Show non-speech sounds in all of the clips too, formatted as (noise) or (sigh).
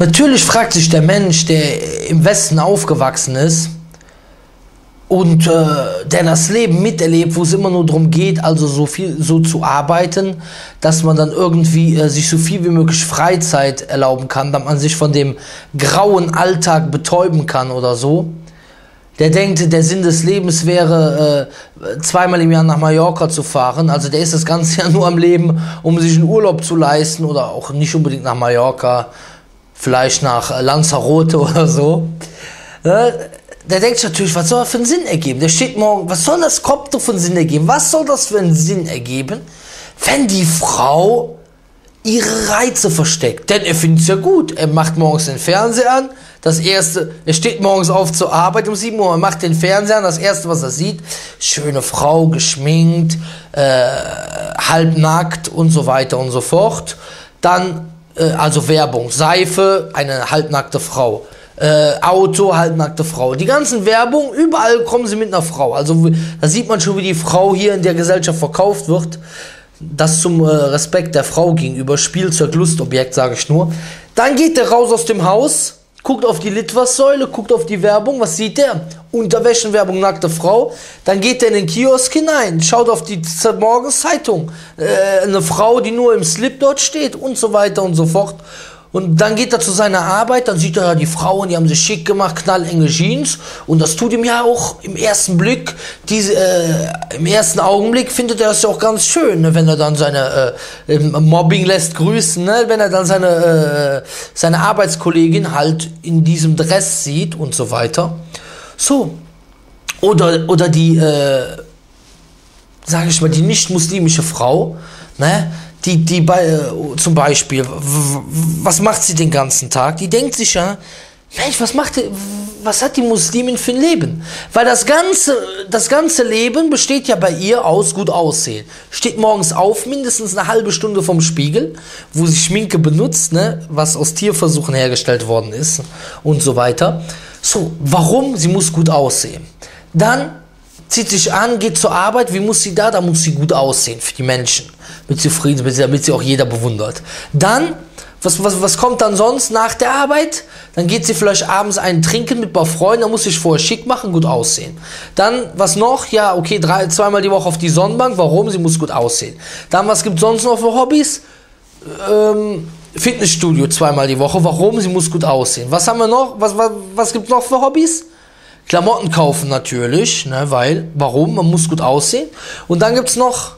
Natürlich fragt sich der Mensch, der im Westen aufgewachsen ist und äh, der das Leben miterlebt, wo es immer nur darum geht, also so viel so zu arbeiten, dass man dann irgendwie äh, sich so viel wie möglich Freizeit erlauben kann, damit man sich von dem grauen Alltag betäuben kann oder so. Der denkt, der Sinn des Lebens wäre, äh, zweimal im Jahr nach Mallorca zu fahren. Also der ist das ganze (laughs) Jahr nur am Leben, um sich einen Urlaub zu leisten oder auch nicht unbedingt nach Mallorca vielleicht nach Lanzarote (laughs) oder so. Ne? Der denkt natürlich, was soll er für einen Sinn ergeben? Der steht morgen, was soll das Kopf für einen Sinn ergeben? Was soll das für einen Sinn ergeben, wenn die Frau ihre Reize versteckt? Denn er findet es ja gut. Er macht morgens den Fernseher an. Das erste, er steht morgens auf zur Arbeit um 7 Uhr, er macht den Fernseher an. Das erste, was er sieht, schöne Frau, geschminkt, äh, halbnackt und so weiter und so fort. Dann äh, also Werbung, Seife, eine halbnackte Frau. Äh, Auto, halbnackte Frau. Die ganzen Werbung, überall kommen sie mit einer Frau. Also da sieht man schon, wie die Frau hier in der Gesellschaft verkauft wird. Das zum äh, Respekt der Frau gegenüber. Spielzeug, Lustobjekt, sage ich nur. Dann geht er raus aus dem Haus guckt auf die Litfaßsäule, guckt auf die Werbung, was sieht der? Unterwäschenwerbung, nackte Frau. Dann geht er in den Kiosk hinein, schaut auf die Morgenszeitung, äh, eine Frau, die nur im Slip dort steht und so weiter und so fort. Und dann geht er zu seiner Arbeit, dann sieht er ja die Frauen, die haben sich schick gemacht, knallenge Jeans. Und das tut ihm ja auch im ersten Blick, diese, äh, im ersten Augenblick findet er das ja auch ganz schön, ne, wenn er dann seine äh, Mobbing lässt grüßen, ne, wenn er dann seine, äh, seine Arbeitskollegin halt in diesem Dress sieht und so weiter. So. Oder, oder die, äh, sage ich mal, die nicht-muslimische Frau, ne, die, die bei, zum Beispiel, was macht sie den ganzen Tag? Die denkt sich ja, Mensch, was macht, die, was hat die Muslimin für ein Leben? Weil das ganze, das ganze Leben besteht ja bei ihr aus gut aussehen. Steht morgens auf, mindestens eine halbe Stunde vom Spiegel, wo sie Schminke benutzt, ne, was aus Tierversuchen hergestellt worden ist und so weiter. So, warum? Sie muss gut aussehen. Dann zieht sich an, geht zur Arbeit. Wie muss sie da? Da muss sie gut aussehen für die Menschen. Mit zufrieden, damit sie auch jeder bewundert. Dann, was, was, was kommt dann sonst nach der Arbeit? Dann geht sie vielleicht abends einen trinken mit ein paar Freunden, dann muss sich vorher schick machen, gut aussehen. Dann, was noch? Ja, okay, drei, zweimal die Woche auf die Sonnenbank. Warum? Sie muss gut aussehen. Dann, was gibt sonst noch für Hobbys? Ähm, Fitnessstudio zweimal die Woche. Warum? Sie muss gut aussehen. Was haben wir noch? Was, was, was gibt noch für Hobbys? Klamotten kaufen natürlich, ne, weil, warum? Man muss gut aussehen. Und dann gibt es noch,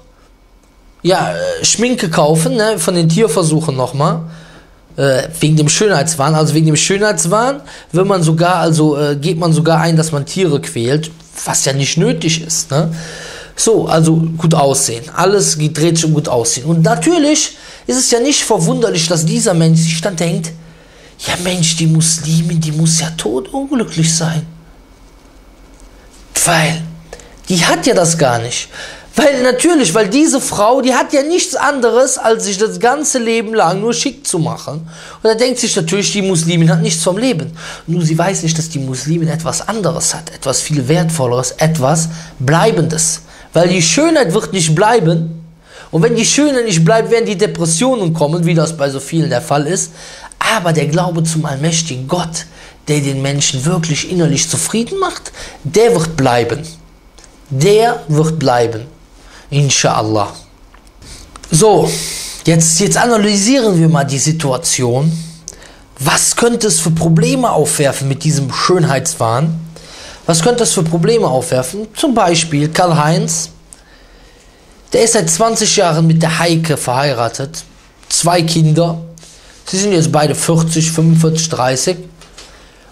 ja, äh, Schminke kaufen, ne, von den Tierversuchen nochmal. Äh, wegen dem Schönheitswahn, also wegen dem Schönheitswahn, will man sogar, also äh, geht man sogar ein, dass man Tiere quält, was ja nicht nötig ist, ne? So, also gut aussehen. Alles dreht sich um gut aussehen. Und natürlich ist es ja nicht verwunderlich, dass dieser Mensch sich dann denkt, ja Mensch, die Muslimin, die muss ja tot unglücklich sein. Weil die hat ja das gar nicht. Weil natürlich, weil diese Frau, die hat ja nichts anderes, als sich das ganze Leben lang nur schick zu machen. Und da denkt sich natürlich, die Muslimin hat nichts vom Leben. Nur sie weiß nicht, dass die Muslimin etwas anderes hat, etwas viel Wertvolleres, etwas Bleibendes. Weil die Schönheit wird nicht bleiben. Und wenn die Schönheit nicht bleibt, werden die Depressionen kommen, wie das bei so vielen der Fall ist. Aber der Glaube zum allmächtigen Gott, der den Menschen wirklich innerlich zufrieden macht, der wird bleiben. Der wird bleiben. Inshallah. So, jetzt, jetzt analysieren wir mal die Situation. Was könnte es für Probleme aufwerfen mit diesem Schönheitswahn? Was könnte es für Probleme aufwerfen? Zum Beispiel Karl-Heinz, der ist seit 20 Jahren mit der Heike verheiratet. Zwei Kinder. Sie sind jetzt beide 40, 45, 30.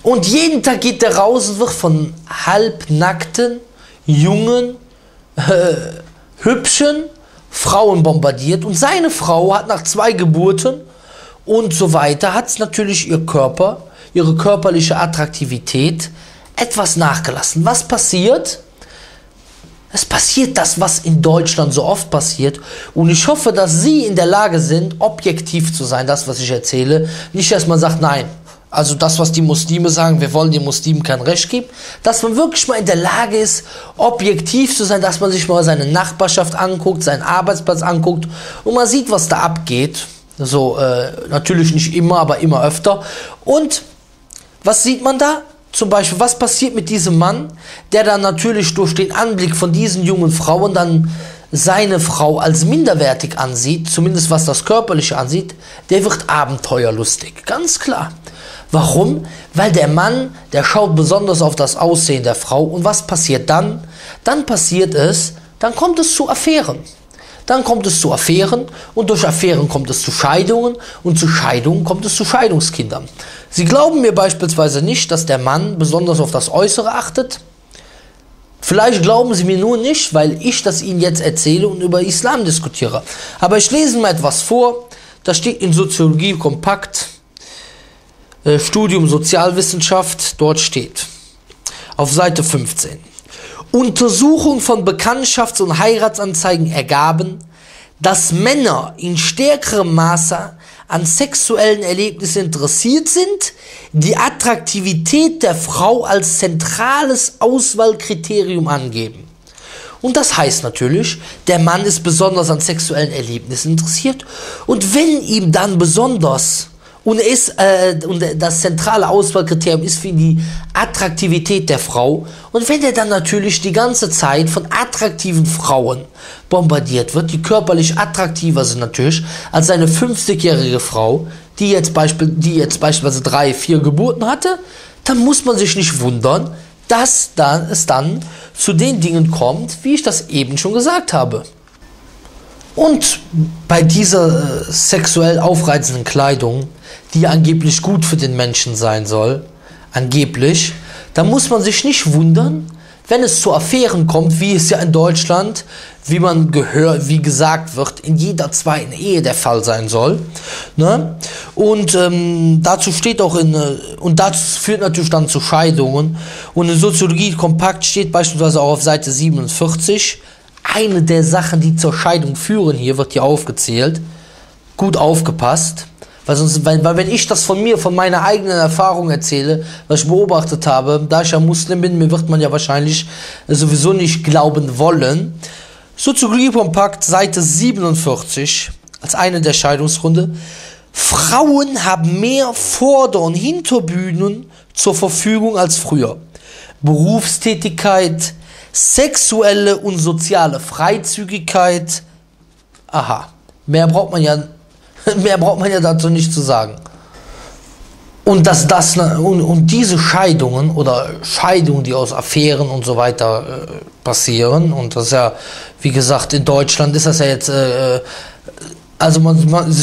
Und jeden Tag geht er raus und wird von halbnackten, jungen, (laughs) äh, hübschen Frauen bombardiert. Und seine Frau hat nach zwei Geburten und so weiter, hat natürlich ihr Körper, ihre körperliche Attraktivität etwas nachgelassen. Was passiert? Es passiert das, was in Deutschland so oft passiert. Und ich hoffe, dass Sie in der Lage sind, objektiv zu sein, das, was ich erzähle. Nicht, dass man sagt, nein, also das, was die Muslime sagen, wir wollen den Muslimen kein Recht geben, dass man wirklich mal in der Lage ist, objektiv zu sein, dass man sich mal seine Nachbarschaft anguckt, seinen Arbeitsplatz anguckt und man sieht, was da abgeht. So, äh, natürlich nicht immer, aber immer öfter. Und was sieht man da? Zum Beispiel, was passiert mit diesem Mann, der dann natürlich durch den Anblick von diesen jungen Frauen dann seine Frau als minderwertig ansieht, zumindest was das Körperliche ansieht, der wird abenteuerlustig. Ganz klar. Warum? Weil der Mann, der schaut besonders auf das Aussehen der Frau. Und was passiert dann? Dann passiert es, dann kommt es zu Affären. Dann kommt es zu Affären und durch Affären kommt es zu Scheidungen und zu Scheidungen kommt es zu Scheidungskindern. Sie glauben mir beispielsweise nicht, dass der Mann besonders auf das Äußere achtet. Vielleicht glauben Sie mir nur nicht, weil ich das Ihnen jetzt erzähle und über Islam diskutiere. Aber ich lese mal etwas vor. Das steht in Soziologie kompakt, äh, Studium Sozialwissenschaft. Dort steht auf Seite 15. Untersuchungen von Bekanntschafts- und Heiratsanzeigen ergaben, dass Männer in stärkerem Maße an sexuellen Erlebnissen interessiert sind, die Attraktivität der Frau als zentrales Auswahlkriterium angeben. Und das heißt natürlich, der Mann ist besonders an sexuellen Erlebnissen interessiert und wenn ihm dann besonders und, ist, äh, und das zentrale Auswahlkriterium ist für die Attraktivität der Frau. Und wenn er dann natürlich die ganze Zeit von attraktiven Frauen bombardiert wird, die körperlich attraktiver sind natürlich als seine 50-jährige Frau, die jetzt, Beispiel, die jetzt beispielsweise drei, vier Geburten hatte, dann muss man sich nicht wundern, dass dann, es dann zu den Dingen kommt, wie ich das eben schon gesagt habe. Und bei dieser äh, sexuell aufreizenden Kleidung die angeblich gut für den Menschen sein soll, angeblich, da muss man sich nicht wundern, wenn es zu Affären kommt, wie es ja in Deutschland, wie man gehört, wie gesagt wird, in jeder zweiten Ehe der Fall sein soll. Ne? Und ähm, dazu steht auch in, äh, und das führt natürlich dann zu Scheidungen. Und in Soziologie kompakt steht beispielsweise auch auf Seite 47, eine der Sachen, die zur Scheidung führen, hier wird hier aufgezählt. Gut aufgepasst. Weil, sonst, weil, weil wenn ich das von mir, von meiner eigenen Erfahrung erzähle, was ich beobachtet habe, da ich ja Muslim bin, mir wird man ja wahrscheinlich sowieso nicht glauben wollen. Soziologie Kompakt, Seite 47, als eine der Scheidungsrunde. Frauen haben mehr Vorder- und Hinterbühnen zur Verfügung als früher. Berufstätigkeit, sexuelle und soziale Freizügigkeit. Aha, mehr braucht man ja (laughs) Mehr braucht man ja dazu nicht zu sagen. Und dass das und, und diese Scheidungen oder Scheidungen, die aus Affären und so weiter äh, passieren, und das ist ja, wie gesagt, in Deutschland ist das ja jetzt, äh, äh also man, man,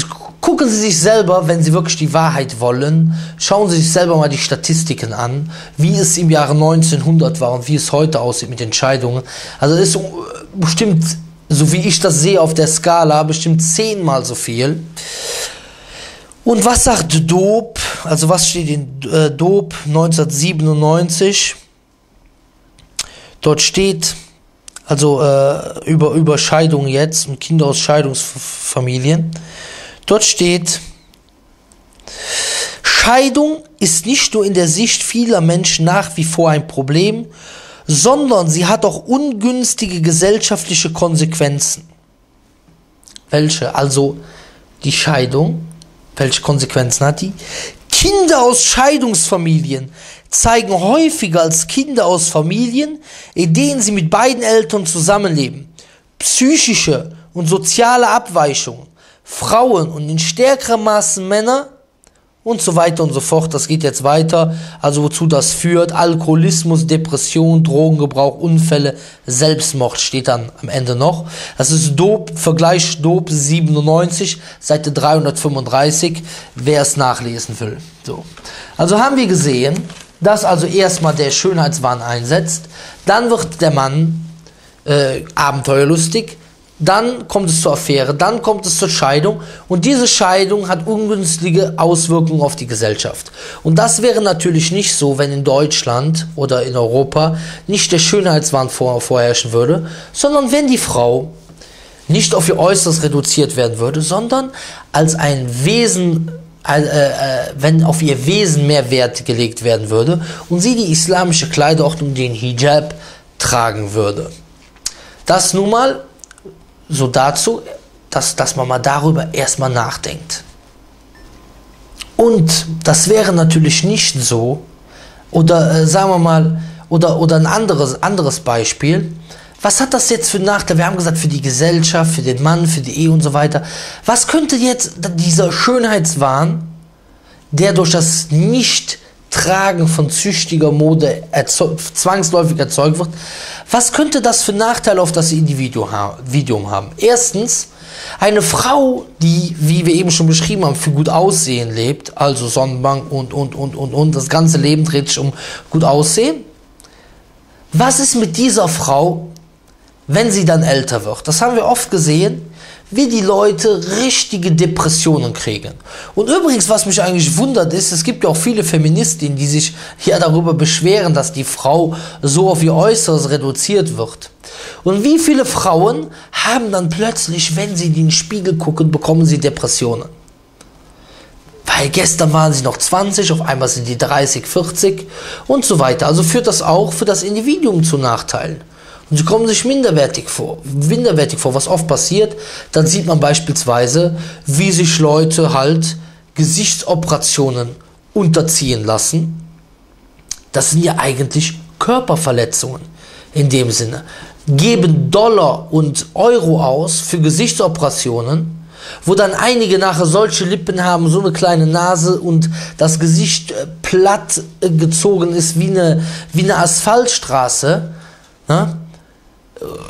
gucken Sie sich selber, wenn Sie wirklich die Wahrheit wollen, schauen Sie sich selber mal die Statistiken an, wie es im Jahre 1900 war und wie es heute aussieht mit den Scheidungen. Also es ist bestimmt so wie ich das sehe auf der Skala, bestimmt zehnmal so viel. Und was sagt Dope? Also was steht in äh, Dope 1997? Dort steht, also äh, über, über jetzt und Kinder aus Scheidungsfamilien. Dort steht, Scheidung ist nicht nur in der Sicht vieler Menschen nach wie vor ein Problem, sondern sie hat auch ungünstige gesellschaftliche Konsequenzen. Welche? Also die Scheidung. Welche Konsequenzen hat die? Kinder aus Scheidungsfamilien zeigen häufiger als Kinder aus Familien, in denen sie mit beiden Eltern zusammenleben, psychische und soziale Abweichungen. Frauen und in stärkerem Maße Männer und so weiter und so fort. Das geht jetzt weiter. Also wozu das führt? Alkoholismus, Depression, Drogengebrauch, Unfälle, Selbstmord steht dann am Ende noch. Das ist Dope, Vergleich Dope 97, Seite 335, wer es nachlesen will. So. Also haben wir gesehen, dass also erstmal der Schönheitswahn einsetzt, dann wird der Mann äh, abenteuerlustig, dann kommt es zur Affäre, dann kommt es zur Scheidung und diese Scheidung hat ungünstige Auswirkungen auf die Gesellschaft. Und das wäre natürlich nicht so, wenn in Deutschland oder in Europa nicht der Schönheitswahn vor, vorherrschen würde, sondern wenn die Frau nicht auf ihr Äußeres reduziert werden würde, sondern als ein Wesen, äh, äh, wenn auf ihr Wesen mehr Wert gelegt werden würde und sie die islamische Kleiderordnung, den Hijab, tragen würde. Das nun mal so dazu, dass, dass man mal darüber erstmal nachdenkt. Und das wäre natürlich nicht so, oder äh, sagen wir mal, oder, oder ein anderes, anderes Beispiel. Was hat das jetzt für Nachteil? Wir haben gesagt, für die Gesellschaft, für den Mann, für die Ehe und so weiter. Was könnte jetzt dieser Schönheitswahn, der durch das Nicht-Tragen von züchtiger Mode erzeug zwangsläufig erzeugt wird, was könnte das für Nachteile auf das Individuum haben? Erstens, eine Frau, die, wie wir eben schon beschrieben haben, für gut Aussehen lebt, also Sonnenbank und, und, und, und, und, das ganze Leben dreht sich um gut Aussehen. Was ist mit dieser Frau, wenn sie dann älter wird? Das haben wir oft gesehen, wie die Leute richtige Depressionen kriegen. Und übrigens, was mich eigentlich wundert, ist, es gibt ja auch viele Feministinnen, die sich ja darüber beschweren, dass die Frau so auf ihr Äußeres reduziert wird. Und wie viele Frauen haben dann plötzlich, wenn sie in den Spiegel gucken, bekommen sie Depressionen? Weil gestern waren sie noch 20, auf einmal sind die 30, 40 und so weiter. Also führt das auch für das Individuum zu Nachteilen. Und sie kommen sich minderwertig vor. Minderwertig vor, was oft passiert. Dann sieht man beispielsweise, wie sich Leute halt Gesichtsoperationen unterziehen lassen. Das sind ja eigentlich Körperverletzungen in dem Sinne. Geben Dollar und Euro aus für Gesichtsoperationen, wo dann einige nachher solche Lippen haben, so eine kleine Nase und das Gesicht äh, platt äh, gezogen ist wie eine, wie eine Asphaltstraße. Ne?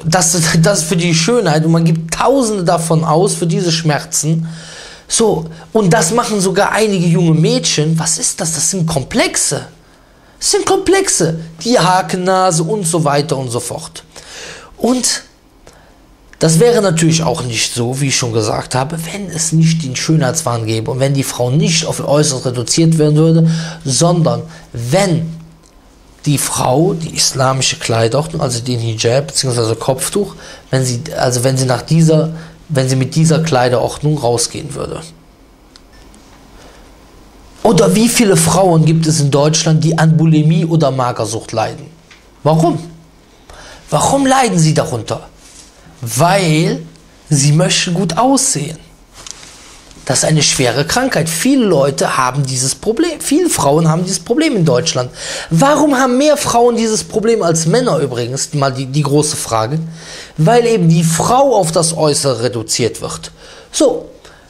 Das, das für die Schönheit und man gibt Tausende davon aus für diese Schmerzen. So, und das machen sogar einige junge Mädchen. Was ist das? Das sind Komplexe. Das sind Komplexe. Die Hakennase und so weiter und so fort. Und das wäre natürlich auch nicht so, wie ich schon gesagt habe, wenn es nicht den Schönheitswahn gäbe und wenn die Frau nicht auf ihr Äußeres reduziert werden würde, sondern wenn die Frau die islamische Kleidordnung, also den Hijab bzw. Kopftuch, wenn sie, also wenn sie nach dieser, wenn sie mit dieser Kleiderordnung rausgehen würde. Oder wie viele Frauen gibt es in Deutschland, die an Bulimie oder Magersucht leiden? Warum? Warum leiden sie darunter? Weil sie möchten gut aussehen. Das ist eine schwere Krankheit. Viele Leute haben dieses Problem. Viele Frauen haben dieses Problem in Deutschland. Warum haben mehr Frauen dieses Problem als Männer übrigens? Mal die, die große Frage. Weil eben die Frau auf das Äußere reduziert wird. So,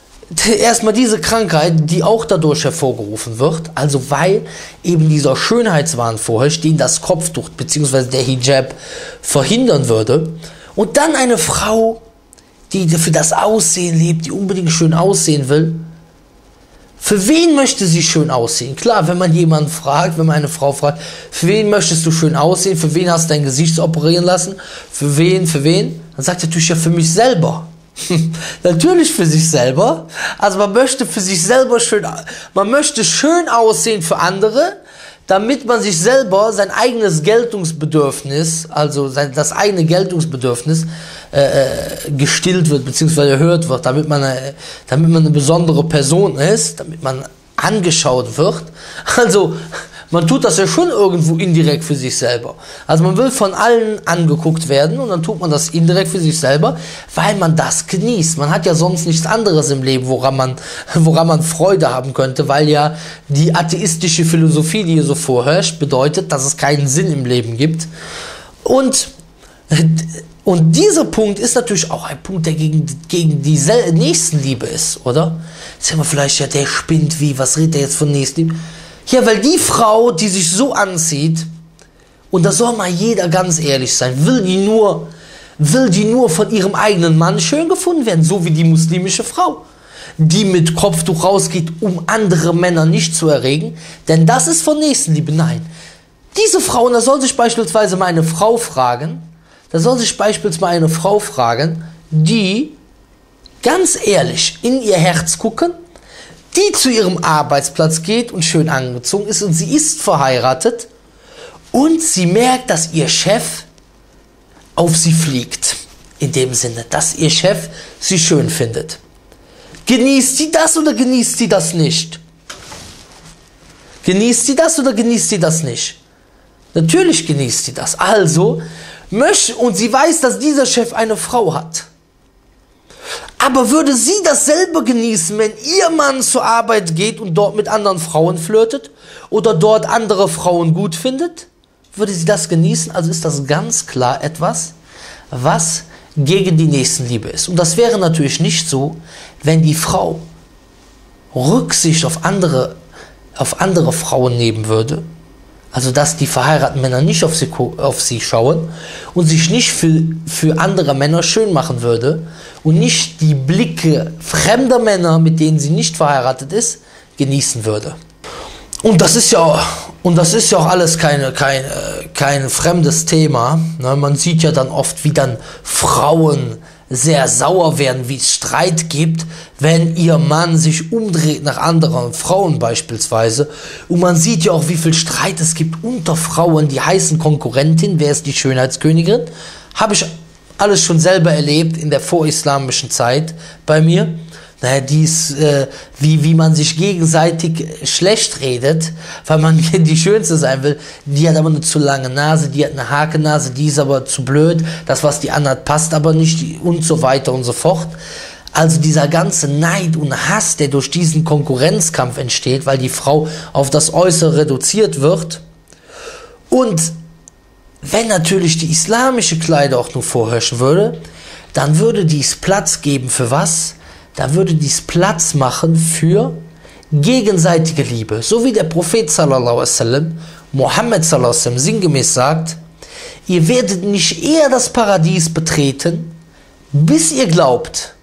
(laughs) erstmal diese Krankheit, die auch dadurch hervorgerufen wird, also weil eben dieser Schönheitswahn vorherrscht, den das Kopftuch bzw. der Hijab verhindern würde. Und dann eine Frau die für das Aussehen lebt, die unbedingt schön aussehen will. Für wen möchte sie schön aussehen? Klar, wenn man jemanden fragt, wenn man eine Frau fragt, für wen möchtest du schön aussehen? Für wen hast du dein Gesicht operieren lassen? Für wen? Für wen? Dann sagt er natürlich ja für mich selber. (laughs) natürlich für sich selber. Also man möchte für sich selber schön, man möchte schön aussehen für andere, damit man sich selber sein eigenes Geltungsbedürfnis, also sein, das eigene Geltungsbedürfnis äh, äh, gestillt wird bzw. erhört wird, damit man, eine, damit man eine besondere Person ist, damit man angeschaut wird. (laughs) Also man tut das ja schon irgendwo indirekt für sich selber. Also man will von allen angeguckt werden und dann tut man das indirekt für sich selber, weil man das genießt. Man hat ja sonst nichts anderes im Leben, woran man, (laughs) woran man Freude haben könnte, weil ja die atheistische Philosophie, die hier so vorherrscht, bedeutet, dass es keinen Sinn im Leben gibt. Und (laughs) und dieser Punkt ist natürlich auch ein Punkt, der gegen, gegen die Nächstenliebe ist, oder? Jetzt sagen wir vielleicht, ja, der spinnt wie, was redet er jetzt von Nächstenliebe? Ja, weil die Frau, die sich so anzieht, und da soll mal jeder ganz ehrlich sein, will die nur, will die nur von ihrem eigenen Mann schön gefunden werden, so wie die muslimische Frau, die mit Kopftuch rausgeht, um andere Männer nicht zu erregen, denn das ist von Nächstenliebe. Nein. Diese Frau, und da soll sich beispielsweise mal eine Frau fragen, da soll sich beispielsweise eine Frau fragen, die ganz ehrlich in ihr Herz gucken, die zu ihrem Arbeitsplatz geht und schön angezogen ist und sie ist verheiratet und sie merkt, dass ihr Chef auf sie fliegt. In dem Sinne, dass ihr Chef sie schön findet. Genießt sie das oder genießt sie das nicht? Genießt sie das oder genießt sie das nicht? Natürlich genießt sie das. Also möchte, und sie weiß, dass dieser Chef eine Frau hat. Aber würde sie dasselbe genießen, wenn ihr Mann zur Arbeit geht und dort mit anderen Frauen flirtet oder dort andere Frauen gut findet? Würde sie das genießen? Also ist das ganz klar etwas, was gegen die Nächstenliebe ist. Und das wäre natürlich nicht so, wenn die Frau Rücksicht auf andere, auf andere Frauen nehmen würde, also dass die verheirateten Männer nicht auf sie, auf sie schauen und sich nicht für, für andere Männer schön machen würde und nicht die Blicke fremder Männer, mit denen sie nicht verheiratet ist, genießen würde. Und das ist ja, und das ist ja auch alles keine, kein, kein fremdes Thema. Ne? Man sieht ja dann oft, wie dann Frauen sehr sauer werden, wie es Streit gibt, wenn ihr Mann sich umdreht nach anderen Frauen beispielsweise. Und man sieht ja auch, wie viel Streit es gibt unter Frauen, die heißen Konkurrentin, wer ist die Schönheitskönigin. Habe ich alles schon selber erlebt in der vorislamischen Zeit bei mir. Naja, dies, äh, wie, wie man sich gegenseitig schlecht redet, weil man (laughs) die Schönste sein will. Die hat aber eine zu lange Nase, die hat eine Hakennase, die ist aber zu blöd, das, was die andere hat, passt aber nicht und so weiter und so fort. Also dieser ganze Neid und Hass, der durch diesen Konkurrenzkampf entsteht, weil die Frau auf das Äußere reduziert wird. Und wenn natürlich die islamische Kleider auch nur vorherrschen würde, dann würde dies Platz geben für was? Da würde dies Platz machen für gegenseitige Liebe. So wie der Prophet sallallahu alaihi Mohammed sallallahu alaihi sinngemäß sagt, ihr werdet nicht eher das Paradies betreten, bis ihr glaubt.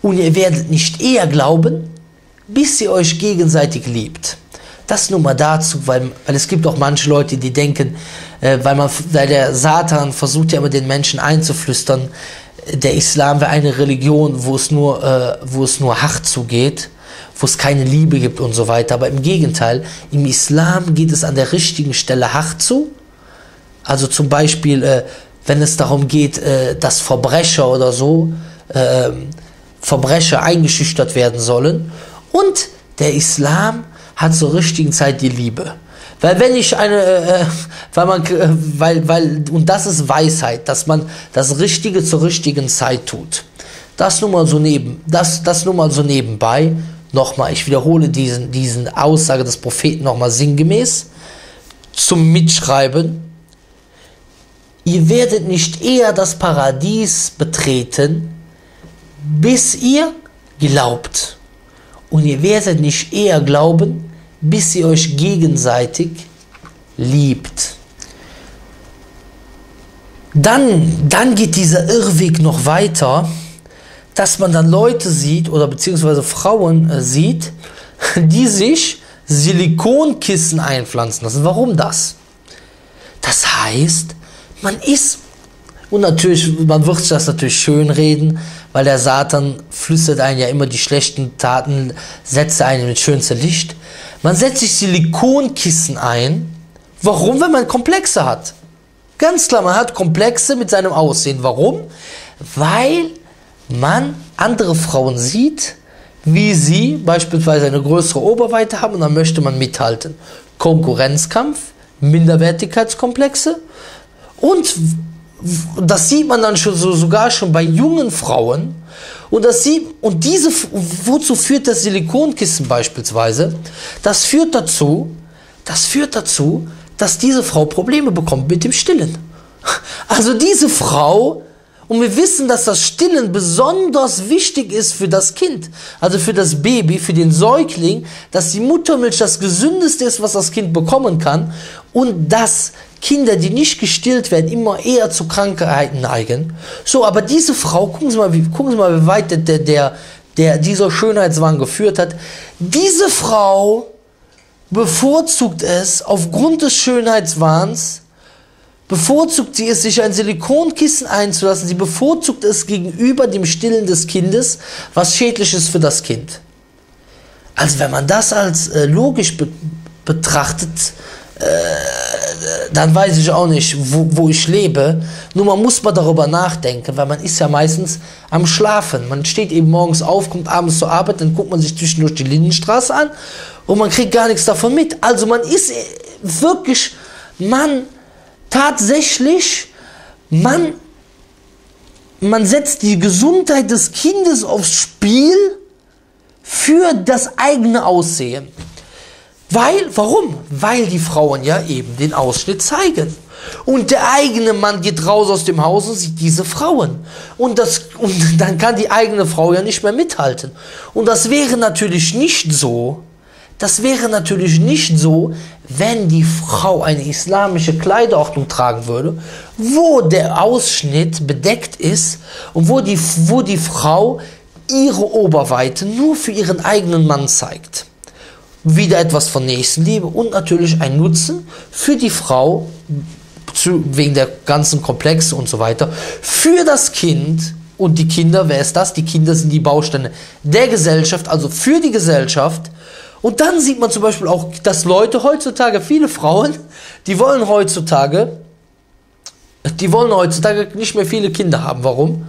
Und ihr werdet nicht eher glauben, bis ihr euch gegenseitig liebt. Das nur mal dazu, weil, weil es gibt auch manche Leute, die denken, äh, weil, man, weil der Satan versucht ja immer den Menschen einzuflüstern, der Islam wäre eine Religion, wo es nur, äh, wo es nur hart zugeht, wo es keine Liebe gibt und so weiter. Aber im Gegenteil, im Islam geht es an der richtigen Stelle hart zu. Also zum Beispiel, äh, wenn es darum geht, äh, dass Verbrecher oder so, äh, Verbrecher eingeschüchtert werden sollen. Und der Islam hat zur richtigen Zeit die Liebe. Weil wenn ich eine, äh, äh, weil man, äh, weil, weil, und das ist Weisheit, dass man das Richtige zur richtigen Zeit tut. Das nur mal so neben, das, das nur mal so nebenbei. Nochmal, ich wiederhole diesen, diesen Aussage des Propheten nochmal sinngemäß zum Mitschreiben. Ihr werdet nicht eher das Paradies betreten, bis ihr glaubt. Und ihr werdet nicht eher glauben, bis ihr euch gegenseitig liebt. Dann, dann geht dieser Irrweg noch weiter, dass man dann Leute sieht oder beziehungsweise Frauen äh, sieht, (laughs) die sich Silikonkissen einpflanzen lassen. Warum das? Das heißt, man ist und natürlich, man wird sich das natürlich schön reden, weil der Satan flüstert einen ja immer die schlechten Taten, setzt einen mit schönste Licht. Man setzt sich Silikonkissen ein. Warum? Wenn man Komplexe hat. Ganz klar, man hat Komplexe mit seinem Aussehen. Warum? Weil man andere Frauen sieht, wie sie beispielsweise eine größere Oberweite haben und dann möchte man mithalten. Konkurrenzkampf, Minderwertigkeitskomplexe und das sieht man dann schon so, sogar schon bei jungen Frauen, und, das sie, und diese, wozu führt das Silikonkissen beispielsweise? Das führt dazu, das führt dazu, dass diese Frau Probleme bekommt mit dem Stillen. (laughs) Also diese Frau, und wir wissen, dass das Stillen besonders wichtig ist für das Kind, also für das Baby, für den Säugling, dass die Muttermilch das Gesündeste ist, was das Kind bekommen kann und dass Kinder, die nicht gestillt werden, immer eher zu Krankheiten neigen. So, aber diese Frau, gucken Sie mal, wie, gucken Sie mal, wie weit der, der, der dieser Schönheitswahn geführt hat. Diese Frau bevorzugt es aufgrund des Schönheitswahns, bevorzugt sie es, sich ein Silikonkissen einzulassen. Sie bevorzugt es gegenüber dem Stillen des Kindes, was schädlich ist für das Kind. Also wenn man das als äh, logisch be betrachtet, äh, dann weiß ich auch nicht, wo, wo ich lebe. Nur man muss mal darüber nachdenken, weil man ist ja meistens am Schlafen. Man steht eben morgens auf, kommt abends zur Arbeit, dann guckt man sich zwischendurch die Lindenstraße an und man kriegt gar nichts davon mit. Also man ist wirklich, man tatsächlich, man, man setzt die Gesundheit des Kindes aufs Spiel für das eigene Aussehen. Weil, warum? Weil die Frauen ja eben den Ausschnitt zeigen. Und der eigene Mann geht raus aus dem Haus und sieht diese Frauen. Und, das, und (laughs) dann kann die eigene Frau ja nicht mehr mithalten. Und das wäre natürlich nicht so, das wäre natürlich nicht so, wenn die Frau eine islamische Kleiderordnung tragen würde, wo der Ausschnitt bedeckt ist und wo die, wo die Frau ihre Oberweite nur für ihren eigenen Mann zeigt. Wieder etwas von Nächstenliebe und natürlich ein Nutzen für die Frau, zu, wegen der ganzen Komplexe und so weiter, für das Kind und die Kinder, wer ist das? Die Kinder sind die Bausteine der Gesellschaft, also für die Gesellschaft. Und dann sieht man zum Beispiel auch, dass Leute heutzutage, viele Frauen, die wollen heutzutage, die wollen heutzutage nicht mehr viele Kinder haben. Warum?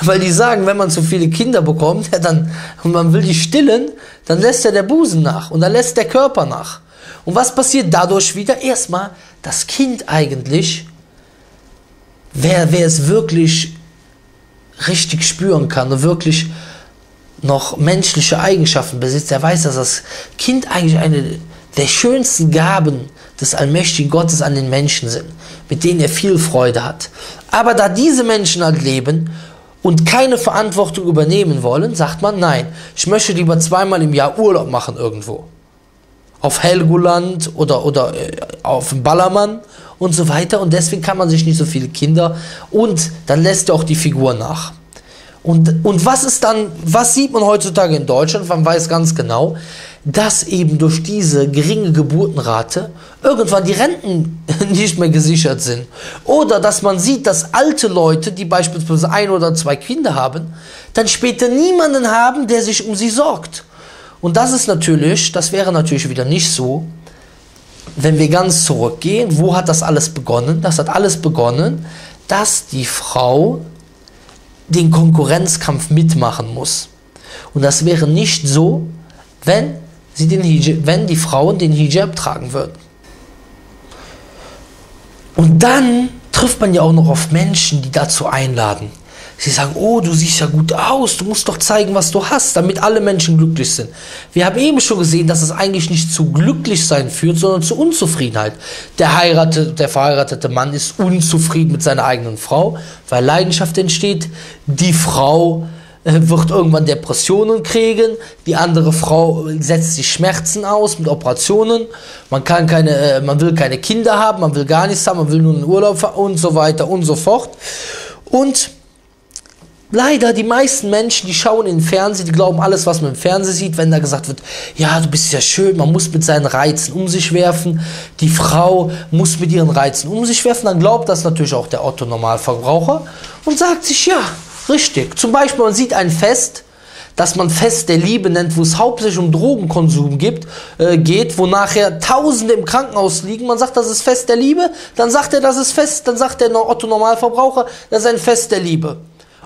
Weil die sagen, wenn man zu viele Kinder bekommt, (laughs) ja, dann, und man will die stillen, dann lässt ja der Busen nach und dann lässt der Körper nach. Und was passiert dadurch wieder? Erstmal, das Kind eigentlich, wer, wer es wirklich richtig spüren kann und wirklich noch menschliche Eigenschaften besitzt, der weiß, dass das Kind eigentlich eine der schönsten Gaben des allmächtigen Gottes an den Menschen sind, mit denen er viel Freude hat. Aber da diese Menschen halt leben und keine Verantwortung übernehmen wollen, sagt man, nein, ich möchte lieber zweimal im Jahr Urlaub machen irgendwo. Auf Helgoland oder, oder äh, auf dem Ballermann und so weiter. Und deswegen kann man sich nicht so viele Kinder und dann lässt er auch die Figur nach. Und, und was ist dann, was sieht man heutzutage in Deutschland? Man weiß ganz genau, dass eben durch diese geringe Geburtenrate irgendwann die Renten (laughs) nicht mehr gesichert sind. Oder dass man sieht, dass alte Leute, die beispielsweise ein oder zwei Kinder haben, dann später niemanden haben, der sich um sie sorgt. Und das ist natürlich, das wäre natürlich wieder nicht so, wenn wir ganz zurückgehen. Wo hat das alles begonnen? Das hat alles begonnen, dass die Frau den Konkurrenzkampf mitmachen muss. Und das wäre nicht so, wenn sie den Hijab, wenn die Frauen den Hijab tragen würden. Und dann trifft man ja auch noch auf Menschen, die dazu einladen. Sie sagen, oh, du siehst ja gut aus, du musst doch zeigen, was du hast, damit alle Menschen glücklich sind. Wir haben eben schon gesehen, dass es eigentlich nicht zu Glücklichsein führt, sondern zu Unzufriedenheit. Der, heiratete, der verheiratete Mann ist unzufrieden mit seiner eigenen Frau, weil Leidenschaft entsteht. Die Frau äh, wird irgendwann Depressionen kriegen, die andere Frau setzt sich Schmerzen aus mit Operationen, man kann keine, äh, man will keine Kinder haben, man will gar nichts haben, man will nur einen Urlaub und so weiter und so fort. Und leider die meisten Menschen, die schauen in den Fernsehen, die glauben alles, was man im Fernsehen sieht, wenn da gesagt wird, ja, du bist ja schön, man muss mit seinen Reizen um sich werfen, die Frau muss mit ihren Reizen um sich werfen, dann glaubt das natürlich auch der Otto Normalverbraucher und sagt sich, ja, Richtig. Zum Beispiel, man sieht ein Fest, das man Fest der Liebe nennt, wo es hauptsächlich um Drogenkonsum gibt, äh, geht, wo nachher Tausende im Krankenhaus liegen. Man sagt, das ist Fest der Liebe, dann sagt er, das ist Fest, dann sagt der Otto Normalverbraucher, das ist ein Fest der Liebe.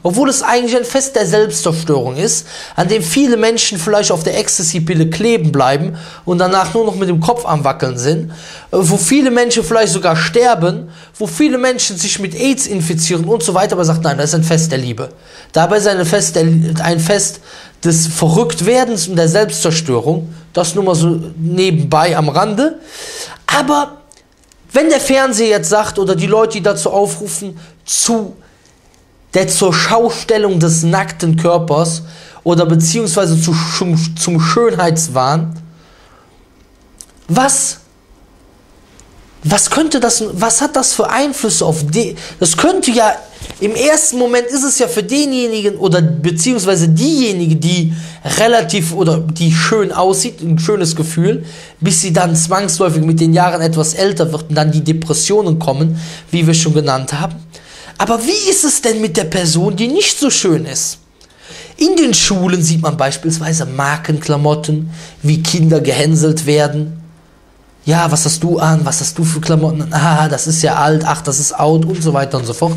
Obwohl es eigentlich ein Fest der Selbstzerstörung ist, an dem viele Menschen vielleicht auf der Ecstasy-Pille kleben bleiben und danach nur noch mit dem Kopf am Wackeln sind, äh, wo viele Menschen vielleicht sogar sterben, wo viele Menschen sich mit AIDS infizieren und so weiter, aber sagt, nein, das ist ein Fest der Liebe. Dabei ist ein Fest, der, ein Fest des Verrücktwerdens und der Selbstzerstörung, das nur mal so nebenbei am Rande. Aber wenn der Fernseher jetzt sagt oder die Leute, die dazu aufrufen, zu der zur Schaustellung des nackten Körpers oder beziehungsweise zu, zum, zum Schönheitswahn. Was, was könnte das, was hat das für Einflüsse auf die? Das könnte ja, im ersten Moment ist es ja für denjenigen oder beziehungsweise diejenige, die relativ oder die schön aussieht, ein schönes Gefühl, bis sie dann zwangsläufig mit den Jahren etwas älter wird und dann die Depressionen kommen, wie wir schon genannt haben. Aber wie ist es denn mit der Person, die nicht so schön ist? In den Schulen sieht man beispielsweise Markenklamotten, wie Kinder gehänselt werden. Ja, was hast du an? Was hast du für Klamotten? Ah, das ist ja alt, ach, das ist out und so weiter und so fort.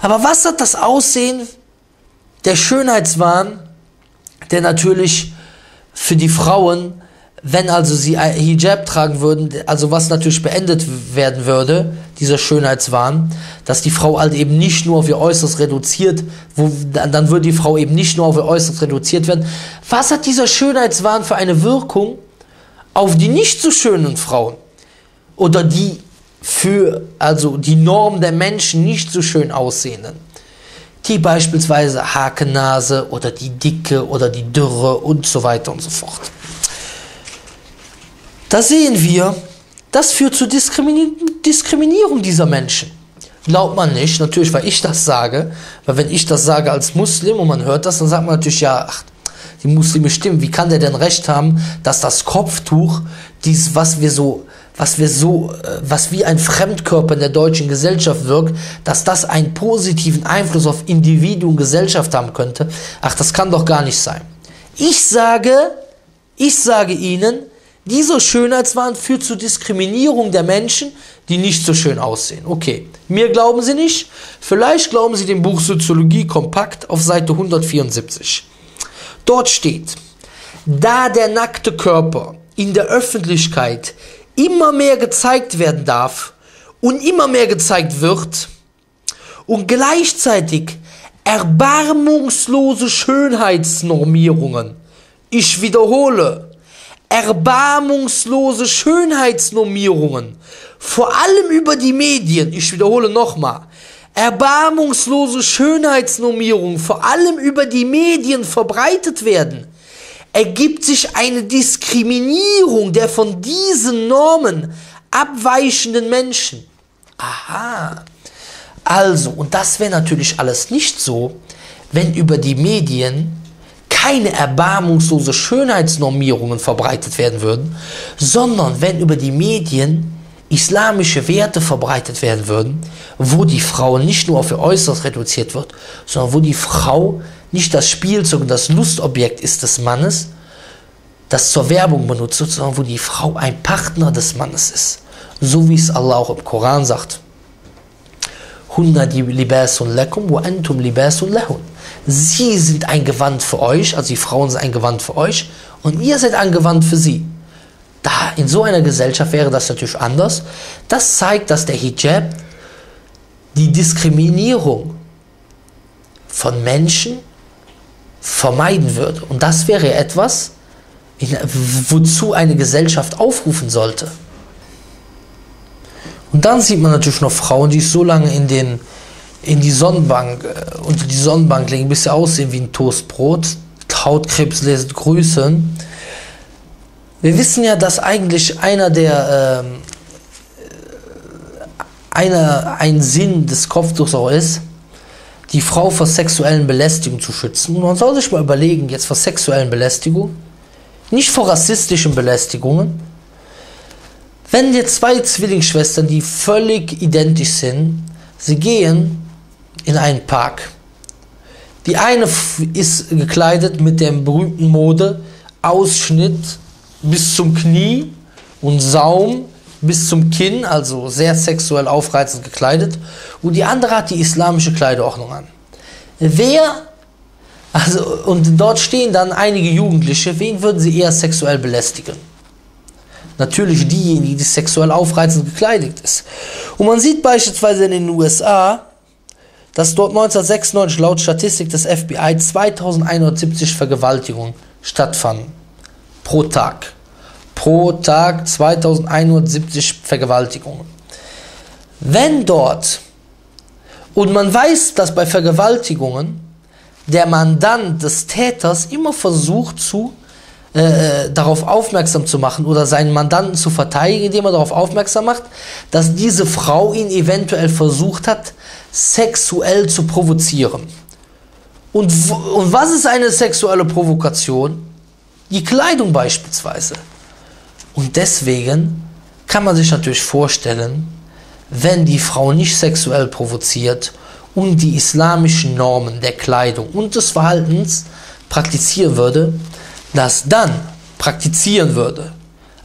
Aber was hat das Aussehen, der Schönheitswahn, der natürlich für die Frauen wenn also sie Hijab tragen würden, also was natürlich beendet werden würde, dieser Schönheitswahn, dass die Frau halt eben nicht nur auf ihr Äußeres reduziert, wo, dann würde die Frau eben nicht nur auf ihr Äußeres reduziert werden. Was hat dieser Schönheitswahn für eine Wirkung auf die nicht so schönen Frauen? Oder die für, also die Norm der Menschen nicht so schön aussehenden? Die beispielsweise Hakennase oder die Dicke oder die Dürre und so weiter und so fort. Da sehen wir, das führt zur Diskrimi Diskriminierung dieser Menschen. Glaubt man nicht, natürlich, weil ich das sage, weil wenn ich das sage als Muslim und man hört das, dann sagt man natürlich, ja, ach, die Muslime stimmen, wie kann der denn recht haben, dass das Kopftuch, dies, was wir so, was wir so, äh, was wie ein Fremdkörper in der deutschen Gesellschaft wirkt, dass das einen positiven Einfluss auf Individuum und Gesellschaft haben könnte. Ach, das kann doch gar nicht sein. Ich sage, ich sage Ihnen, dieser Schönheitswahn führt zur Diskriminierung der Menschen, die nicht so schön aussehen. Okay, mir glauben Sie nicht, vielleicht glauben Sie dem Buch Soziologie kompakt auf Seite 174. Dort steht, da der nackte Körper in der Öffentlichkeit immer mehr gezeigt werden darf und immer mehr gezeigt wird und gleichzeitig erbarmungslose Schönheitsnormierungen, ich wiederhole, erbarmungslose Schönheitsnormierungen, vor allem über die Medien, ich wiederhole nochmal, erbarmungslose Schönheitsnormierungen, vor allem über die Medien verbreitet werden, ergibt sich eine Diskriminierung der von diesen Normen abweichenden Menschen. Aha. Also, und das wäre natürlich alles nicht so, wenn über die Medien keine erbarmungslose Schönheitsnormierungen verbreitet werden würden, sondern wenn über die Medien islamische Werte verbreitet werden würden, wo die Frau nicht nur auf ihr Äußeres reduziert wird, sondern wo die Frau nicht das Spielzeug und das Lustobjekt ist des Mannes, das zur Werbung benutzt wird, sondern wo die Frau ein Partner des Mannes ist. So wie es Allah auch im Koran sagt. Hunna libasun lakum wa antum libasun lahun. Sie sind ein Gewand für euch, also die Frauen sind ein Gewand für euch und ihr seid ein Gewand für sie. Da, in so einer Gesellschaft wäre das natürlich anders. Das zeigt, dass der Hijab die Diskriminierung von Menschen vermeiden würde. Und das wäre etwas, wozu eine Gesellschaft aufrufen sollte. Und dann sieht man natürlich noch Frauen, die so lange in den in die Sonnenbank, äh, unter die Sonnenbank legen, bis sie aussehen wie ein Toastbrot. Hautkrebs lässt grüßen. Wir wissen ja, dass eigentlich einer der, ähm, einer, ein Sinn des Kopftuchs auch ist, die Frau vor sexuellen Belästigung zu schützen. Und man soll sich mal überlegen, jetzt vor sexuellen Belästigung, nicht vor rassistischen Belästigungen. Wenn jetzt zwei Zwillingsschwestern, die völlig identisch sind, sie gehen in einen Park. Die eine ist gekleidet mit der berühmten Mode Ausschnitt bis zum Knie und Saum bis zum Kinn, also sehr sexuell aufreizend gekleidet. Und die andere hat die islamische Kleiderordnung an. Wer, also, und dort stehen dann einige Jugendliche, wen würden sie eher sexuell belästigen? Natürlich diejenige, die sexuell aufreizend gekleidet ist. Und man sieht beispielsweise in den USA, dass dort 1996 laut Statistik des FBI 2170 Vergewaltigungen stattfanden. Pro Tag. Pro Tag 2170 Vergewaltigungen. Wenn dort, und man weiß, dass bei Vergewaltigungen der Mandant des Täters immer versucht zu äh, darauf aufmerksam zu machen oder seinen Mandanten zu verteidigen, indem er darauf aufmerksam macht, dass diese Frau ihn eventuell versucht hat, sexuell zu provozieren. Und, und was ist eine sexuelle Provokation? Die Kleidung beispielsweise. Und deswegen kann man sich natürlich vorstellen, wenn die Frau nicht sexuell provoziert und die islamischen Normen der Kleidung und des Verhaltens praktizieren würde, dass dann praktizieren würde.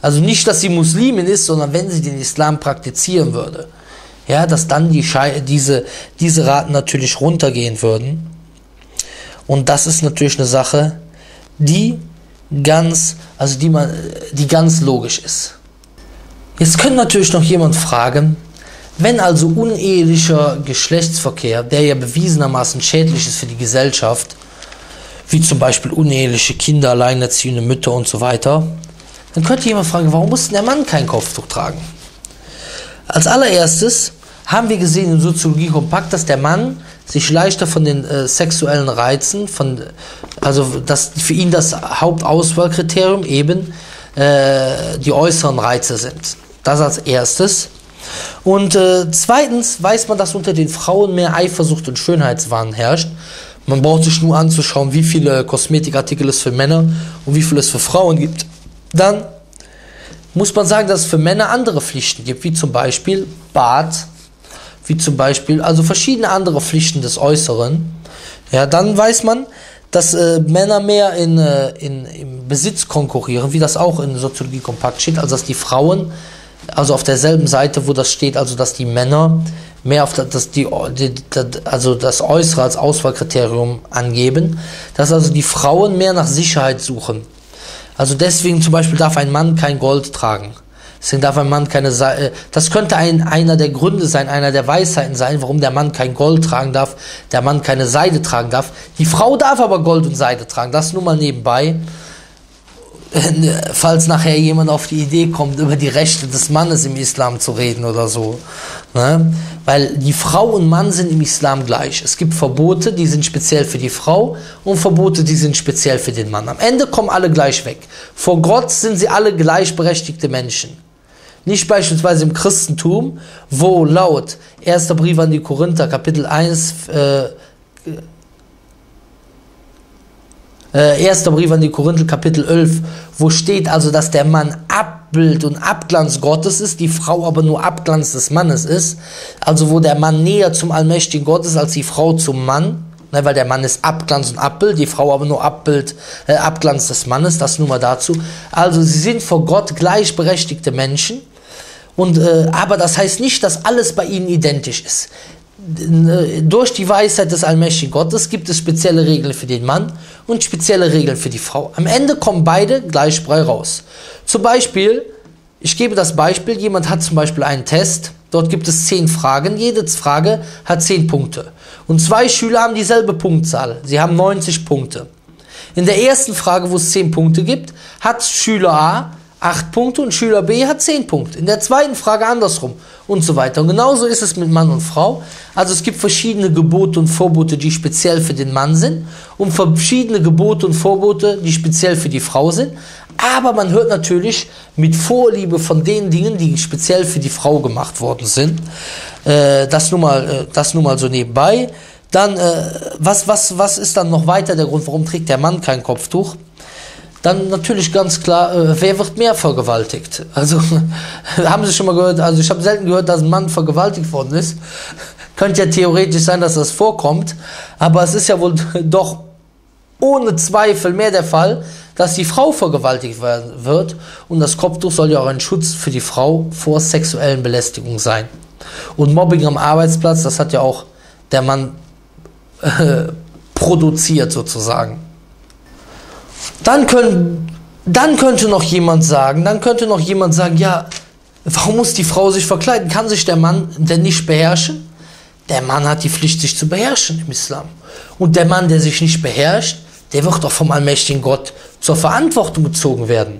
Also nicht, dass sie Muslimin ist, sondern wenn sie den Islam praktizieren würde ja, dass dann die diese, diese Raten natürlich runtergehen würden. Und das ist natürlich eine Sache, die ganz, also die man, die ganz logisch ist. Jetzt könnte natürlich noch jemand fragen, wenn also unehelicher Geschlechtsverkehr, der ja bewiesenermaßen schädlich ist für die Gesellschaft, wie zum Beispiel uneheliche Kinder, alleinerziehende Mütter und so weiter, dann könnte jemand fragen, warum muss der Mann kein Kopftuch tragen? Als allererstes haben wir gesehen in Soziologie kompakt, dass der Mann sich leichter von den äh, sexuellen Reizen, von, also dass für ihn das Hauptauswahlkriterium eben äh, die äußeren Reize sind. Das als erstes. Und äh, zweitens weiß man, dass unter den Frauen mehr Eifersucht und Schönheitswahn herrscht. Man braucht sich nur anzuschauen, wie viele Kosmetikartikel es für Männer und wie viele es für Frauen gibt. Dann muss man sagen, dass es für Männer andere Pflichten gibt, wie zum Beispiel Bad, wie zum Beispiel, also verschiedene andere Pflichten des Äußeren. Ja, dann weiß man, dass äh, Männer mehr in, äh, in, im Besitz konkurrieren, wie das auch in Soziologie kompakt steht, also dass die Frauen, also auf derselben Seite, wo das steht, also dass die Männer mehr auf das, die, die, also das Äußere als Auswahlkriterium angeben, dass also die Frauen mehr nach Sicherheit suchen. Also deswegen zum Beispiel darf ein Mann kein Gold tragen. Deswegen darf ein Mann keine Seide. Äh, das könnte ein, einer der Gründe sein, einer der Weisheiten sein, warum der Mann kein Gold tragen darf, der Mann keine Seide tragen darf. Die Frau darf aber Gold und Seide tragen. Das nur mal nebenbei. Falls nachher jemand auf die Idee kommt, über die Rechte des Mannes im Islam zu reden oder so. Ne? Weil die Frau und Mann sind im Islam gleich. Es gibt Verbote, die sind speziell für die Frau und Verbote, die sind speziell für den Mann. Am Ende kommen alle gleich weg. Vor Gott sind sie alle gleichberechtigte Menschen. Nicht beispielsweise im Christentum, wo laut 1. Brief an die Korinther, Kapitel 1, äh, äh, 1. Brief an die Korinther, Kapitel 11, wo steht also, dass der Mann Abbild und Abglanz Gottes ist, die Frau aber nur Abglanz des Mannes ist. Also wo der Mann näher zum allmächtigen Gott ist als die Frau zum Mann. Ne, weil der Mann ist Abglanz und Abbild, die Frau aber nur Abbild, äh, Abglanz des Mannes, das nur mal dazu. Also sie sind vor Gott gleichberechtigte Menschen und, äh, aber das heißt nicht, dass alles bei ihnen identisch ist. Durch die Weisheit des allmächtigen Gottes gibt es spezielle Regeln für den Mann und spezielle Regeln für die Frau. Am Ende kommen beide gleich frei raus. Zum Beispiel, ich gebe das Beispiel, jemand hat zum Beispiel einen Test, dort gibt es zehn Fragen, jede Frage hat zehn Punkte. Und zwei Schüler haben dieselbe Punktzahl, sie haben 90 Punkte. In der ersten Frage, wo es zehn Punkte gibt, hat Schüler A 8 Punkte und Schüler B hat 10 Punkte. In der zweiten Frage andersrum und so weiter. Und genauso ist es mit Mann und Frau. Also es gibt verschiedene Gebote und Vorbote, die speziell für den Mann sind und verschiedene Gebote und Vorbote, die speziell für die Frau sind. Aber man hört natürlich mit Vorliebe von den Dingen, die speziell für die Frau gemacht worden sind. Äh, das, nur mal, äh, das nur mal so nebenbei. Dann, äh, was, was, was ist dann noch weiter der Grund, warum trägt der Mann kein Kopftuch? Dann natürlich ganz klar, äh, wer wird mehr vergewaltigt? Also (laughs) haben Sie schon mal gehört, also ich habe selten gehört, dass ein Mann vergewaltigt worden ist. (laughs) Könnte ja theoretisch sein, dass das vorkommt, aber es ist ja wohl (laughs) doch ohne Zweifel mehr der Fall, dass die Frau vergewaltigt wird und das Kopftuch soll ja auch ein Schutz für die Frau vor sexuellen Belästigungen sein. Und Mobbing am Arbeitsplatz, das hat ja auch der Mann äh, produziert sozusagen. Dann, können, dann könnte noch jemand sagen, dann könnte noch jemand sagen, ja, warum muss die Frau sich verkleiden? Kann sich der Mann denn nicht beherrschen? Der Mann hat die Pflicht, sich zu beherrschen im Islam. Und der Mann, der sich nicht beherrscht, der wird doch vom allmächtigen Gott zur Verantwortung gezogen werden.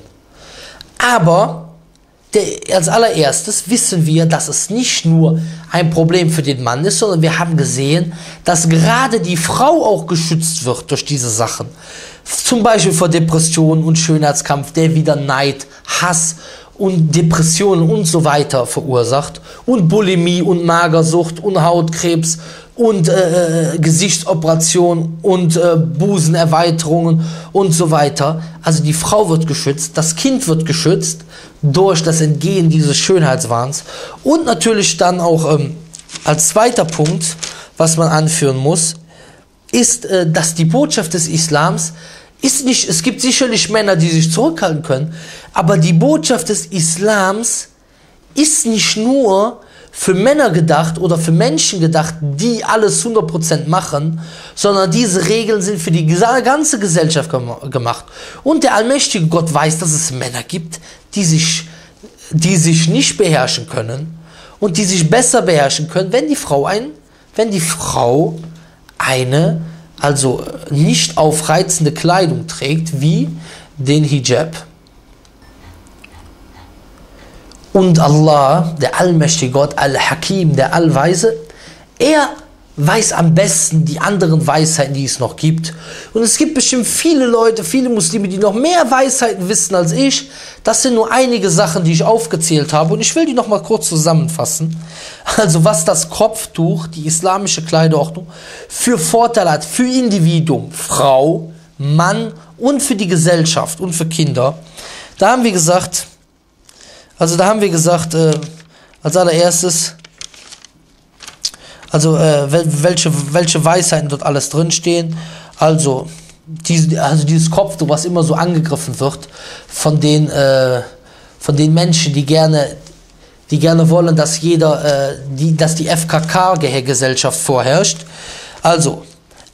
Aber der, als allererstes wissen wir, dass es nicht nur ein Problem für den Mann ist, sondern wir haben gesehen, dass gerade die Frau auch geschützt wird durch diese Sachen. Zum Beispiel vor Depressionen und Schönheitskampf, der wieder Neid, Hass und Depressionen und so weiter verursacht. Und Bulimie und Magersucht und Hautkrebs und äh, Gesichtsoperation und äh, Busenerweiterungen und so weiter. Also die Frau wird geschützt, das Kind wird geschützt durch das Entgehen dieses Schönheitswahns und natürlich dann auch ähm, als zweiter Punkt, was man anführen muss, ist, äh, dass die Botschaft des Islams ist nicht, es gibt sicherlich Männer, die sich zurückhalten können, aber die Botschaft des Islams ist nicht nur für Männer gedacht oder für Menschen gedacht, die alles 100% machen, sondern diese Regeln sind für die ganze Gesellschaft gemacht. Und der allmächtige Gott weiß, dass es Männer gibt, die sich, die sich nicht beherrschen können und die sich besser beherrschen können, wenn die Frau ein, wenn die Frau eine, also nicht aufreizende Kleidung trägt, wie den Hijab. Und Allah, der allmächtige Gott, Al-Hakim, der Allweise, er weiß am besten die anderen Weisheiten, die es noch gibt. Und es gibt bestimmt viele Leute, viele Muslime, die noch mehr Weisheiten wissen als ich. Das sind nur einige Sachen, die ich aufgezählt habe. Und ich will die noch mal kurz zusammenfassen. Also was das Kopftuch, die islamische Kleiderordnung, für Vorteile hat für Individuum, Frau, Mann und für die Gesellschaft und für Kinder. Da haben wir gesagt, also da haben wir gesagt, äh, als allererstes, also äh, welche, welche Weisheiten dort alles drinstehen. Also, diese, also dieses Kopftuch, was immer so angegriffen wird von den, äh, von den Menschen, die gerne, die gerne wollen, dass jeder, äh, die, dass die FKK-Gesellschaft vorherrscht. Also,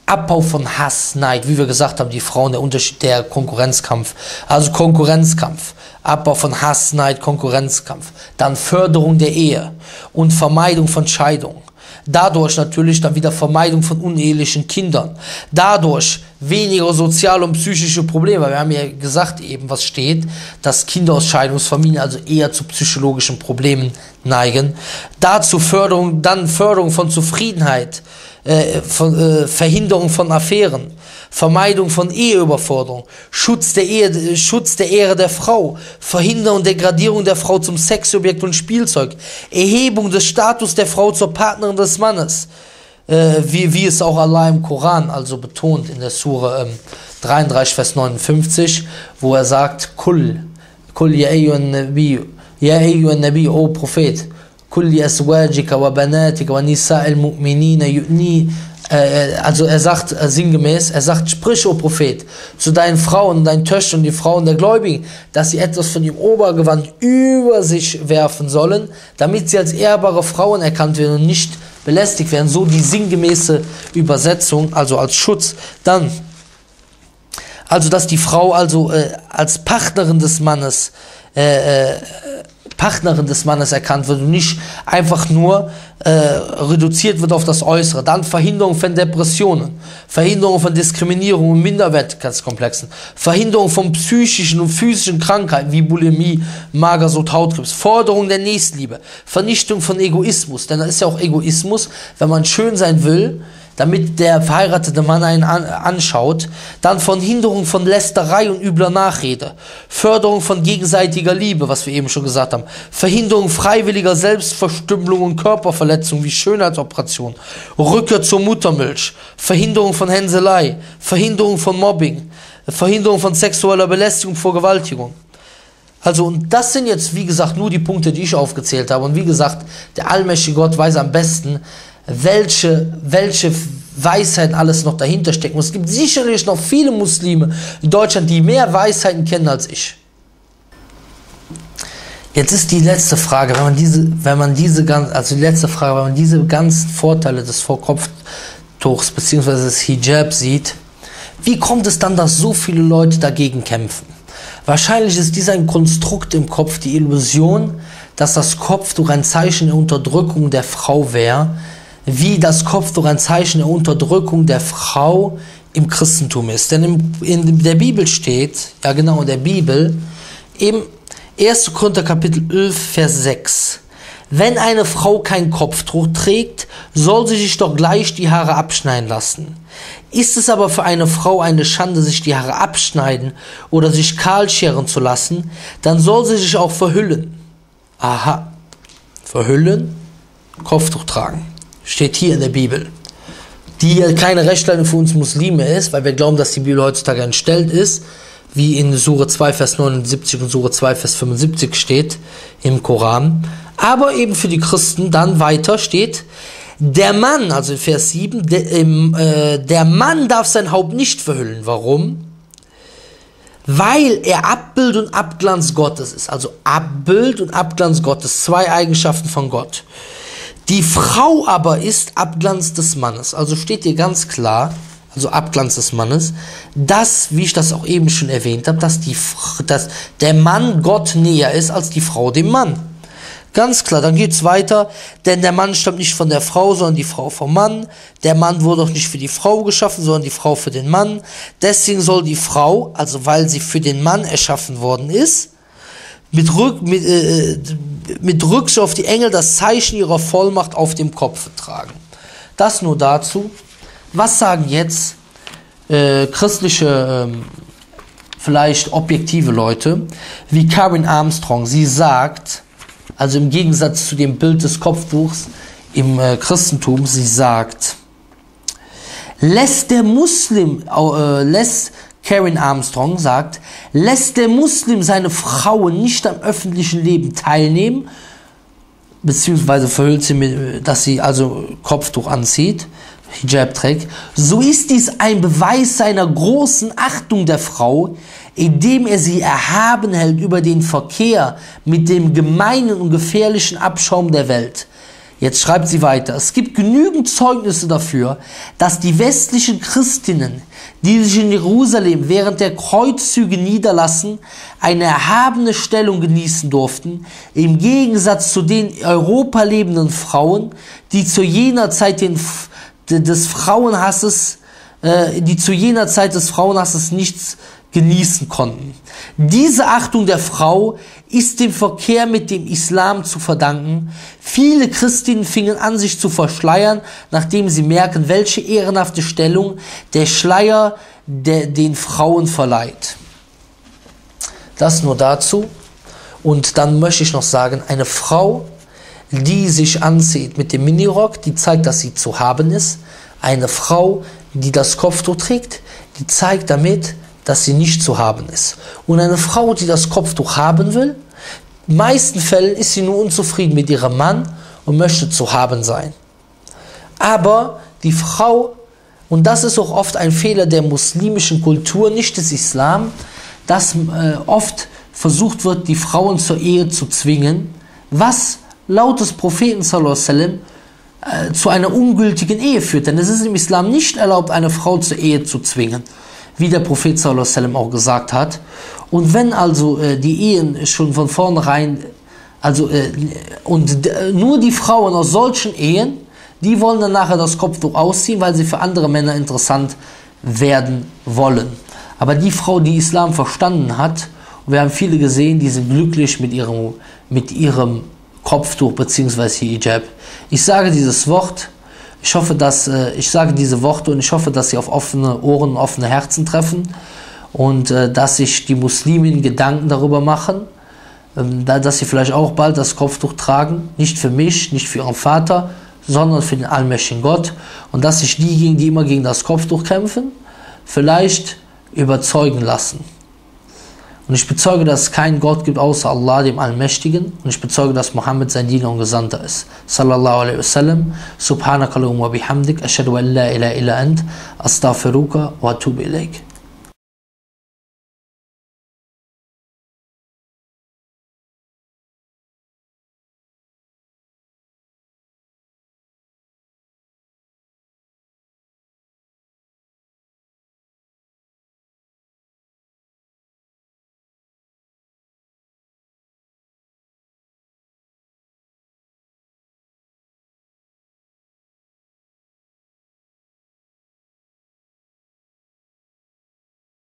Abbau von Hass, Neid, wie wir gesagt haben, die Frauen, der Unterschied, der Konkurrenzkampf. Also Konkurrenzkampf. Abbau von Hass, Neid, Konkurrenzkampf. Dann Förderung der Ehe und Vermeidung von Scheidung. Dadurch natürlich dann wieder Vermeidung von unehelichen Kindern. Dadurch weniger soziale und psychische Probleme. Wir haben ja gesagt eben, was steht, dass Kinder aus Scheidungsfamilien also eher zu psychologischen Problemen neigen. Dazu Förderung, dann Förderung von Zufriedenheit, äh, von, äh, Verhinderung von Affären, Vermeidung von Eheüberforderung, Schutz der, Ehe, Schutz der Ehre der Frau, Verhinderung und Degradierung der Frau zum Sexobjekt und Spielzeug, Erhebung des Status der Frau zur Partnerin des Mannes, äh, wie, wie es auch Allah im Koran also betont in der Sure ähm, 33, Vers 59, wo er sagt, Kul, Kul ya ayyuhan Nabi, ya ayyuhan Nabi, O Prophet, banatika wa nisa'il mu'minina yu'ni also er sagt äh, sinngemäß, er sagt, sprich, o Prophet, zu deinen Frauen, deinen Töchtern, die Frauen der Gläubigen, dass sie etwas von ihrem Obergewand über sich werfen sollen, damit sie als ehrbare Frauen erkannt werden und nicht belästigt werden. So die sinngemäße Übersetzung, also als Schutz. Dann, also dass die Frau also äh, als Partnerin des Mannes äh, äh, Partnerin des Mannes erkannt wird und nicht einfach nur äh, reduziert wird auf das Äußere. Dann Verhinderung von Depressionen, Verhinderung von Diskriminierung und Minderwertigkeitskomplexen, Verhinderung von psychischen und physischen Krankheiten wie Bulimie, Magersucht, Hautkrebs, Forderung der Nächstliebe, Vernichtung von Egoismus, denn das ist ja auch Egoismus, wenn man schön sein will, damit der verheiratete Mann einen an, anschaut, dann von Hinderung von Lästerei und übler Nachrede, Förderung von gegenseitiger Liebe, was wir eben schon gesagt haben, Verhinderung freiwilliger Selbstverstümmelung und Körperverletzung wie Schönheitsoperation, Rückkehr zur Muttermilch, Verhinderung von Hänselei, Verhinderung von Mobbing, Verhinderung von sexueller Belästigung vor Gewaltigung. Also, und das sind jetzt, wie gesagt, nur die Punkte, die ich aufgezählt habe. Und wie gesagt, der allmächtige Gott weiß am besten, welche, welche Weisheiten alles noch dahinter stecken. Und es gibt sicherlich noch viele Muslime in Deutschland, die mehr Weisheiten kennen als ich. Jetzt ist die letzte Frage, wenn man diese, wenn man diese ganz, also die letzte Frage, wenn man diese ganzen Vorteile des Vorkopftuchs bzw. des Hijab sieht, wie kommt es dann, dass so viele Leute dagegen kämpfen? Wahrscheinlich ist dies ein Konstrukt im Kopf, die Illusion, dass das Kopftuch ein Zeichen der Unterdrückung der Frau wäre, wie das Kopftuch ein Zeichen der Unterdrückung der Frau im Christentum ist. Denn in, der Bibel steht, ja genau in der Bibel, im 1. Korinther Kapitel 11, Vers 6, wenn eine Frau kein Kopftuch trägt, soll sie sich doch gleich die Haare abschneiden lassen. Ist es aber für eine Frau eine Schande, sich die Haare abschneiden oder sich kahl scheren zu lassen, dann soll sie sich auch verhüllen. Aha, verhüllen, Kopftuch tragen. Steht hier in der Bibel. Die keine Rechtsleitung für uns Muslime ist, weil wir glauben, dass die Bibel heutzutage entstellt ist, wie in Sure 2, Vers 79 und Sure 2, Vers 75 steht im Koran. Aber eben für die Christen dann weiter steht, der Mann, also in Vers 7, der, äh, der Mann darf sein Haupt nicht verhüllen. Warum? Weil er Abbild und Abglanz Gottes ist. Also Abbild und Abglanz Gottes, zwei Eigenschaften von Gott. Die Frau aber ist Abglanz des Mannes. Also steht hier ganz klar, also Abglanz des Mannes, dass, wie ich das auch eben schon erwähnt habe, dass, die, dass der Mann Gott näher ist als die Frau dem Mann. Ganz klar, dann geht's weiter, denn der Mann stammt nicht von der Frau, sondern die Frau vom Mann. Der Mann wurde auch nicht für die Frau geschaffen, sondern die Frau für den Mann. Deswegen soll die Frau, also weil sie für den Mann erschaffen worden ist, mit, Rück, mit, äh, mit Rücksicht auf die Engel das Zeichen ihrer Vollmacht auf dem Kopf tragen. Das nur dazu. Was sagen jetzt äh, christliche, äh, vielleicht objektive Leute, wie Karen Armstrong? Sie sagt, also im Gegensatz zu dem Bild des Kopftuchs im äh, Christentum, sie sagt, lässt der Muslim, äh, lässt Karen Armstrong sagt, lässt der Muslim seine Frauen nicht am öffentlichen Leben teilnehmen, beziehungsweise verhüllt sie, mit, dass sie also Kopftuch anzieht, Hijab trägt, so ist dies ein Beweis seiner großen Achtung der Frau, indem er sie erhaben hält über den Verkehr mit dem gemeinen und gefährlichen Abschaum der Welt. Jetzt schreibt sie weiter, es gibt genügend Zeugnisse dafür, dass die westlichen Christinnen, die sich in Jerusalem während der Kreuzzüge niederlassen, eine erhabene Stellung genießen durften, im Gegensatz zu den Europa lebenden Frauen, die zu jener Zeit den, des Frauenhasses, äh, die zu jener Zeit des Frauenhasses nichts genießen konnten. Diese Achtung der Frau ist dem Verkehr mit dem Islam zu verdanken. Viele Christinnen fingen an, sich zu verschleiern, nachdem sie merken, welche ehrenhafte Stellung der Schleier der, den Frauen verleiht. Das nur dazu. Und dann möchte ich noch sagen, eine Frau, die sich anzieht mit dem Minirock, die zeigt, dass sie zu haben ist. Eine Frau, die das Kopftuch trägt, die zeigt damit, dass sie nicht zu haben ist. Und eine Frau, die das Kopftuch haben will, in meisten Fällen ist sie nur unzufrieden mit ihrem Mann und möchte zu haben sein. Aber die Frau, und das ist auch oft ein Fehler der muslimischen Kultur, nicht des Islam, dass äh, oft versucht wird, die Frauen zur Ehe zu zwingen, was laut des Propheten sallam, äh, zu einer ungültigen Ehe führt. Denn es ist im Islam nicht erlaubt, eine Frau zur Ehe zu zwingen wie der Prophet sallam auch gesagt hat. Und wenn also äh, die Ehen schon von vornherein, also äh, und nur die Frauen aus solchen Ehen, die wollen dann nachher das Kopftuch ausziehen, weil sie für andere Männer interessant werden wollen. Aber die Frau, die Islam verstanden hat, wir haben viele gesehen, die sind glücklich mit ihrem, mit ihrem Kopftuch bzw. Hijab. Ich sage dieses Wort, ich hoffe, dass äh, ich sage diese Worte und ich hoffe, dass sie auf offene Ohren, offene Herzen treffen und äh, dass sich die Muslimen Gedanken darüber machen, ähm, dass sie vielleicht auch bald das Kopftuch tragen, nicht für mich, nicht für ihren Vater, sondern für den allmächtigen Gott und dass sich diejenigen, die immer gegen das Kopftuch kämpfen, vielleicht überzeugen lassen. Und ich bezeuge, dass es keinen Gott gibt außer Allah, dem Allmächtigen. Und ich bezeuge, dass Mohammed sein Diener und Gesandter ist. Sallallahu alaihi wasallam. Subhanakallahumma bihamdik. Ashadu an la ilaha illa ant. Astaghfiruka wa atubu ilaik.